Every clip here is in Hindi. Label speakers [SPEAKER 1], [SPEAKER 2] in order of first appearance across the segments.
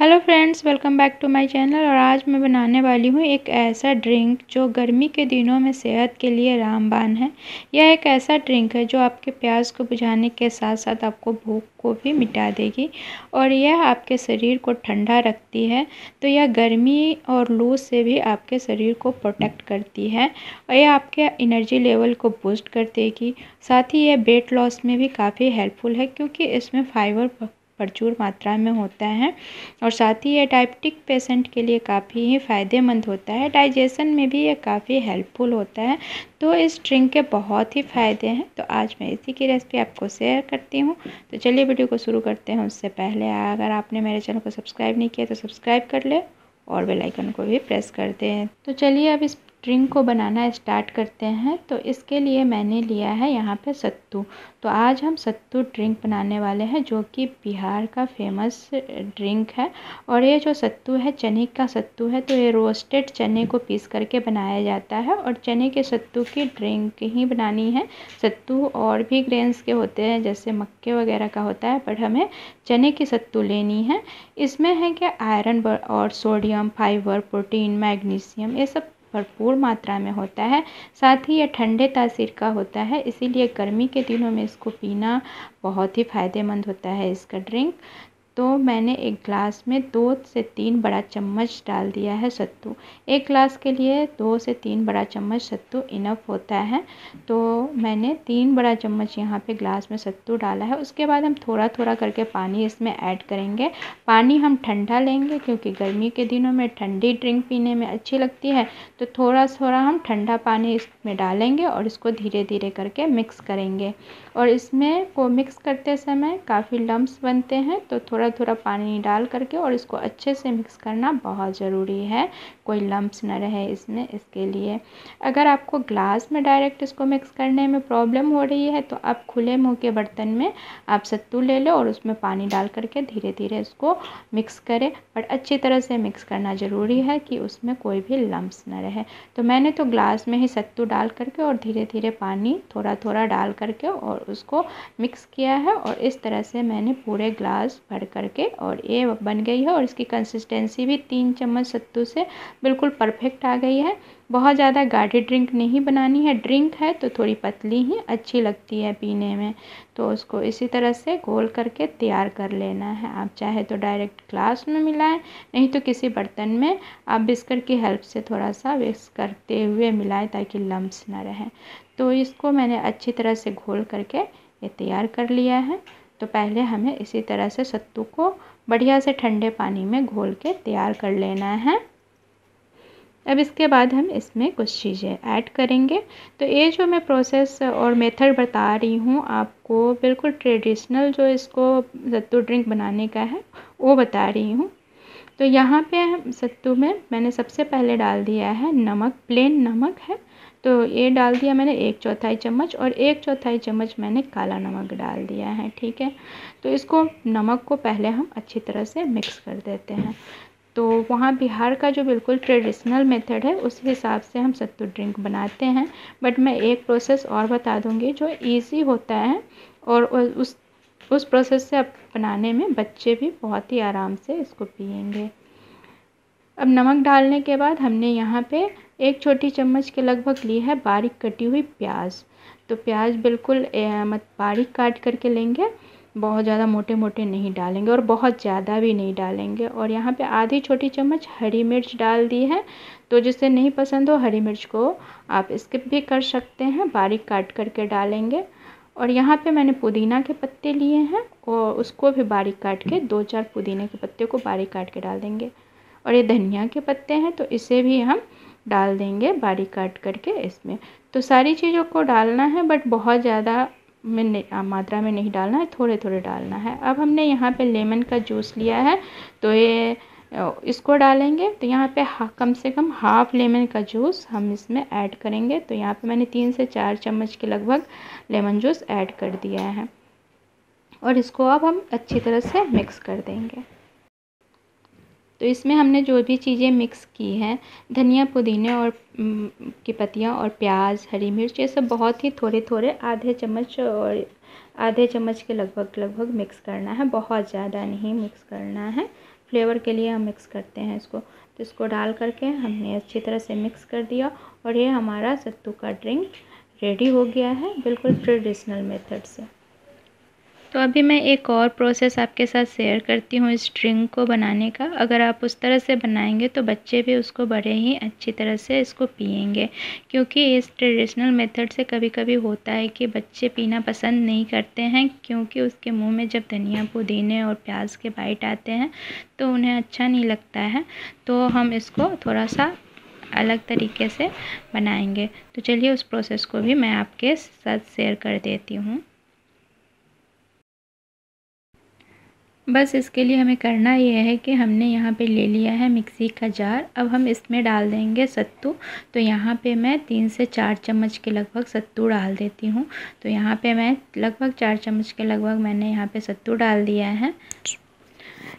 [SPEAKER 1] Hello friends welcome back to my channel और आज मैं बनाने वाली हूँ एक ऐसा ड्रिंक जो गर्मी के दिनों में सेहत के लिए रामबान है। यह एक ऐसा ड्रिंक है जो आपके प्यास को बुझाने के साथ साथ आपको भूख को भी मिटा देगी और यह आपके शरीर को ठंडा रखती है। तो यह गर्मी और लू से भी आपके शरीर को प्रोटेक्ट करती है और यह आपके एनर्जी लेवल को बूस्ट कर देगी। साथ ही यह वेट लॉस में भी काफ़ी हेल्पफुल है क्योंकि इसमें फाइबर प्रचुर मात्रा में होता है और साथ ही ये डायबिटिक पेशेंट के लिए काफ़ी ही फ़ायदेमंद होता है। डाइजेशन में भी ये काफ़ी हेल्पफुल होता है। तो इस ड्रिंक के बहुत ही फ़ायदे हैं। तो आज मैं इसी की रेसिपी आपको शेयर करती हूँ। तो चलिए वीडियो को शुरू करते हैं। उससे पहले अगर आपने मेरे चैनल को सब्सक्राइब नहीं किया तो सब्सक्राइब कर ले और बेल आइकन को भी प्रेस कर दें। तो चलिए अब इस ड्रिंक को बनाना स्टार्ट करते हैं तो इसके लिए मैंने लिया है यहाँ पे सत्तू। तो आज हम सत्तू ड्रिंक बनाने वाले हैं, जो कि बिहार का फ़ेमस ड्रिंक है। और ये जो सत्तू है, चने का सत्तू है तो ये रोस्टेड चने को पीस करके बनाया जाता है। और चने के सत्तू की ड्रिंक ही बनानी है। सत्तू और भी ग्रेन्स के होते हैं, जैसे मक्के वगैरह का होता है बट हमें चने की सत्तू लेनी है। इसमें है कि आयरन और सोडियम फाइबर प्रोटीन मैग्नीशियम ये सब भरपूर मात्रा में होता है। साथ ही यह ठंडे तासीर का होता है, इसीलिए गर्मी के दिनों में इसको पीना बहुत ही फ़ायदेमंद होता है, इसका ड्रिंक तो मैंने एक ग्लास में दो से तीन बड़ा चम्मच डाल दिया है सत्तू। एक ग्लास के लिए दो से तीन बड़ा चम्मच सत्तू इनफ होता है। तो मैंने तीन बड़ा चम्मच यहाँ पे ग्लास में सत्तू डाला है। उसके बाद हम थोड़ा थोड़ा करके पानी इसमें ऐड करेंगे। पानी हम ठंडा लेंगे क्योंकि गर्मी के दिनों में ठंडी ड्रिंक पीने में अच्छी लगती है। तो थोड़ा थोड़ा हम ठंडा पानी इसमें डालेंगे और इसको धीरे धीरे करके मिक्स करेंगे। और इसमें को मिक्स करते समय काफ़ी लम्ब बनते हैं तो थोड़ा थोड़ा थोड़ा पानी डाल करके और इसको अच्छे से मिक्स करना बहुत ज़रूरी है। कोई लम्ब्स न रहे इसमें, इसके लिए। अगर आपको ग्लास में डायरेक्ट इसको मिक्स करने में प्रॉब्लम हो रही है तो आप खुले मुँह के बर्तन में आप सत्तू ले लो और उसमें पानी डाल करके धीरे धीरे इसको मिक्स करें। बट अच्छी तरह से मिक्स करना ज़रूरी है कि उसमें कोई भी लम्ब्स न रहे। तो मैंने तो ग्लास में ही सत्तू डाल करके और धीरे धीरे पानी थोड़ा थोड़ा डाल करके और उसको मिक्स किया है और इस तरह से मैंने पूरे ग्लास भर करके और ये बन गई है और इसकी कंसिस्टेंसी भी तीन चम्मच सत्तू से बिल्कुल परफेक्ट आ गई है। बहुत ज़्यादा गाढ़ी ड्रिंक नहीं बनानी है। ड्रिंक है तो थोड़ी पतली ही अच्छी लगती है पीने में। तो उसको इसी तरह से घोल करके तैयार कर लेना है। आप चाहे तो डायरेक्ट ग्लास में मिलाएँ, नहीं तो किसी बर्तन में आप बिस्कर की हेल्प से थोड़ा सा विक्स करते हुए मिलाएँ ताकि लम्स ना रहें। तो इसको मैंने अच्छी तरह से घोल करके ये तैयार कर लिया है। तो पहले हमें इसी तरह से सत्तू को बढ़िया से ठंडे पानी में घोल के तैयार कर लेना है। अब इसके बाद हम इसमें कुछ चीज़ें ऐड करेंगे। तो ये जो मैं प्रोसेस और मेथड बता रही हूँ, आपको बिल्कुल ट्रेडिशनल जो इसको सत्तू ड्रिंक बनाने का है, वो बता रही हूँ। तो यहाँ पे सत्तू में मैंने सबसे पहले डाल दिया है नमक प्लेन नमक है। तो ये डाल दिया मैंने एक चौथाई चम्मच और एक चौथाई चम्मच मैंने काला नमक डाल दिया है, ठीक है? तो इसको नमक को पहले हम अच्छी तरह से मिक्स कर देते हैं। तो वहाँ बिहार का जो बिल्कुल ट्रेडिशनल मेथड है, उस हिसाब से हम सत्तू ड्रिंक बनाते हैं। बट मैं एक प्रोसेस और बता दूँगी जो ईजी होता है और उस उस प्रोसेस से अब बनाने में बच्चे भी बहुत ही आराम से इसको पियेंगे। अब नमक डालने के बाद हमने यहाँ पे एक छोटी चम्मच के लगभग ली है बारीक कटी हुई प्याज। तो प्याज बिल्कुल मत, बारीक काट करके लेंगे, बहुत ज़्यादा मोटे मोटे नहीं डालेंगे और बहुत ज़्यादा भी नहीं डालेंगे। और यहाँ पे आधी छोटी चम्मच हरी मिर्च डाल दी है। तो जिसे नहीं पसंद हो, हरी मिर्च को आप स्किप भी कर सकते हैं, बारीक काट करके डालेंगे। और यहाँ पे मैंने पुदीना के पत्ते लिए हैं और उसको भी बारीक काट के दो चार पुदीने के पत्ते को बारीक काट के डाल देंगे। और ये धनिया के पत्ते हैं तो इसे भी हम डाल देंगे बारीक काट करके इसमें। तो सारी चीज़ों को डालना है बट बहुत ज़्यादा में मात्रा में नहीं डालना है थोड़े थोड़े डालना है। अब हमने यहाँ पे लेमन का जूस लिया है तो ये इसको डालेंगे। तो यहाँ पे कम से कम हाफ़ लेमन का जूस हम इसमें ऐड करेंगे। तो यहाँ पे मैंने तीन से चार चम्मच के लगभग लेमन जूस ऐड कर दिया है। और इसको अब हम अच्छी तरह से मिक्स कर देंगे। तो इसमें हमने जो भी चीज़ें मिक्स की हैं, धनिया पुदीने और की पत्तियाँ और प्याज, हरी मिर्च, ये सब बहुत ही थोड़े थोड़े आधे चम्मच और आधे चम्मच के लगभग लगभग मिक्स करना है। बहुत ज़्यादा नहीं मिक्स करना है। फ्लेवर के लिए हम मिक्स करते हैं इसको। तो इसको डाल करके हमने अच्छी तरह से मिक्स कर दिया और ये हमारा सत्तू का ड्रिंक रेडी हो गया है, बिल्कुल ट्रेडिशनल मेथड से। तो अभी मैं एक और प्रोसेस आपके साथ शेयर करती हूँ ड्रिंक को बनाने का। अगर आप उस तरह से बनाएँगे तो बच्चे भी उसको बड़े ही अच्छी तरह से इसको पियेंगे। क्योंकि इस ट्रेडिशनल मेथड से कभी कभी होता है कि बच्चे पीना पसंद नहीं करते हैं, क्योंकि उसके मुँह में जब धनिया पुदीने और प्याज के बाइट आते हैं तो उन्हें अच्छा नहीं लगता है। तो हम इसको थोड़ा सा अलग तरीके से बनाएँगे। तो चलिए उस प्रोसेस को भी मैं आपके साथ शेयर कर देती हूँ। बस इसके लिए हमें करना ये है कि हमने यहाँ पे ले लिया है मिक्सी का जार। अब हम इसमें डाल देंगे सत्तू। तो यहाँ पे मैं तीन से चार चम्मच के लगभग सत्तू डाल देती हूँ। तो यहाँ पे मैं लगभग चार चम्मच के लगभग मैंने यहाँ पे सत्तू डाल दिया है।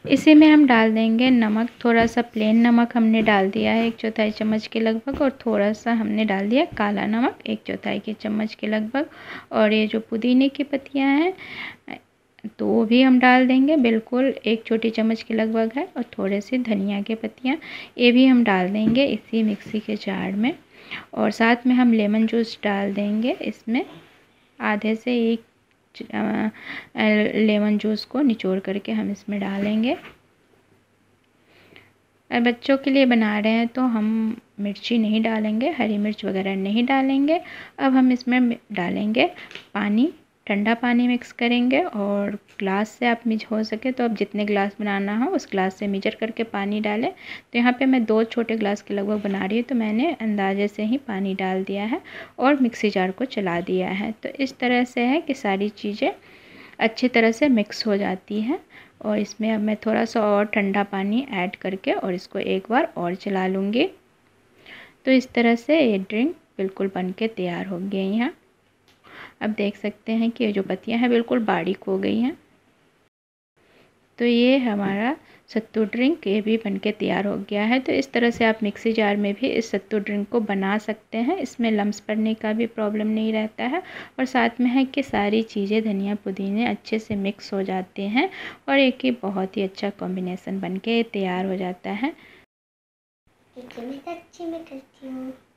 [SPEAKER 1] इसी में हम डाल देंगे नमक। थोड़ा सा प्लेन नमक हमने डाल दिया है एक चौथाई चम्मच के लगभग और थोड़ा सा हमने डाल दिया काला नमक एक चौथाई के चम्मच के लगभग। और ये जो पुदीने की पत्तियाँ हैं तो वो भी हम डाल देंगे। बिल्कुल, एक छोटी चम्मच के लगभग है और थोड़े से धनिया के पत्तियाँ, ये भी हम डाल देंगे इसी मिक्सी के जार में। और साथ में हम लेमन जूस डाल देंगे इसमें। आधे से एक लेमन जूस को निचोड़ करके हम इसमें डालेंगे। बच्चों के लिए बना रहे हैं तो हम मिर्ची नहीं डालेंगे, हरी मिर्च वगैरह नहीं डालेंगे। अब हम इसमें डालेंगे पानी। ठंडा पानी मिक्स करेंगे और ग्लास से आप मिज हो सके तो आप जितने ग्लास बनाना हो, उस ग्लास से मिजर करके पानी डालें। तो यहाँ पे मैं दो छोटे ग्लास के लगभग बना रही हूँ तो मैंने अंदाजे से ही पानी डाल दिया है और मिक्सी जार को चला दिया है। तो इस तरह से है कि सारी चीज़ें अच्छी तरह से मिक्स हो जाती हैं और इसमें अब मैं थोड़ा सा और ठंडा पानी ऐड करके और इसको एक बार और चला लूँगी। तो इस तरह से ये ड्रिंक बिल्कुल बन के तैयार हो गई हैं। अब देख सकते हैं कि ये जो पत्तियाँ हैं बिल्कुल बारीक हो गई हैं। तो ये हमारा सत्तू ड्रिंक ये भी बनके तैयार हो गया है। तो इस तरह से आप मिक्सी जार में भी इस सत्तू ड्रिंक को बना सकते हैं। इसमें लम्स पड़ने का भी प्रॉब्लम नहीं रहता है और साथ में है कि सारी चीज़ें धनिया पुदीने अच्छे से मिक्स हो जाते हैं और एक ही बहुत ही अच्छा कॉम्बिनेसन बन के तैयार हो जाता है।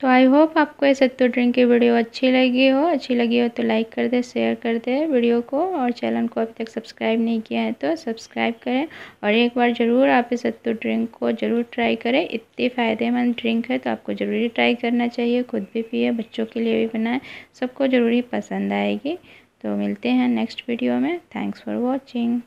[SPEAKER 1] तो आई होप आपको ये सत्तू ड्रिंक की वीडियो अच्छी लगी हो। अच्छी लगी हो तो लाइक कर दे शेयर कर दे वीडियो को और चैनल को अभी तक सब्सक्राइब नहीं किया है तो सब्सक्राइब करें। और एक बार ज़रूर आप इस सत्तू ड्रिंक को ज़रूर ट्राई करें। इतनी फ़ायदेमंद ड्रिंक है तो आपको ज़रूरी ट्राई करना चाहिए। खुद भी पिए, बच्चों के लिए भी बनाएँ, सबको ज़रूरी पसंद आएगी। तो मिलते हैं नेक्स्ट वीडियो में। Thanks for watching